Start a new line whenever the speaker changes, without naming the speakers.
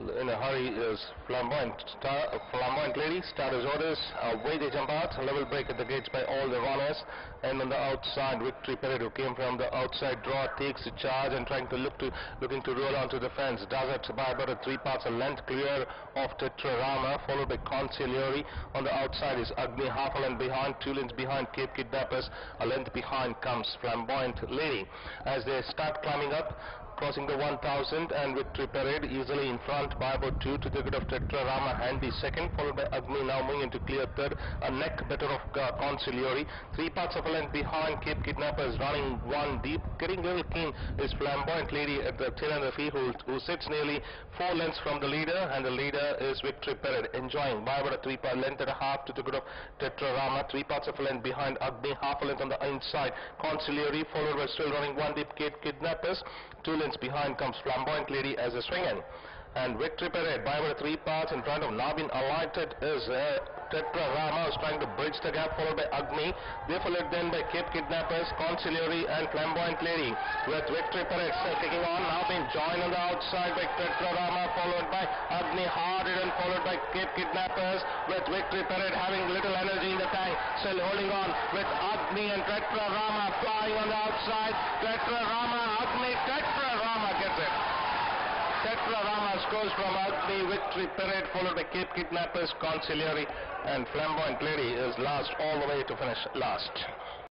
in a hurry is flamboyant star, flamboyant lady. Starters orders. Away they jump out. Level break at the gates by all the runners. And on the outside, Victory Parade, who came from the outside draw, takes the charge and trying to look to looking to roll onto the fence. Does it by about a three parts a length clear of Tetrarama, followed by Consigliere. On the outside is Agni, half a length behind, two lengths behind Cape Kidnappers. A length behind comes Flamboyant Lady. As they start climbing up, crossing the 1000 and Victory Parade easily in front by about 2 to the good of Tetrarama handy second followed by Agni now moving into clear third a neck better of uh, three parts of a length behind Cape Kidnappers running one deep. Getting little keen is Flamboyant Lady at the tail end of the who, who sits nearly four lengths from the leader and the leader is Victory Parade enjoying by about a three part length and a half to the good of Tetrarama three parts of a length behind Agni half a length on the inside. Consigliere followed by still running one deep Cape Kidnappers. Two lengths behind comes Flamboyant Lady as a swing in. And Victory Parade by about three parts in front of Nabin alighted is uh, Tetrarama who's trying to bridge the gap followed by Agni. They followed then by Cape Kidnappers, Consigliere and Flamboyant Lady with Victory Parade uh, kicking on. Now being joined on the outside by Tetra Rama followed by Agni hard and followed by Cape Kidnappers with Victory Parade having little energy in the tank still holding on with Agni and Tetra Rama flying on the outside. Tetrarama, Agni, Tetrarama gets it. Tetrarama scores from Agni, Victory Parade followed by Cape Kidnappers, Consigliere and Flamboyant Lady is last all the way to finish last.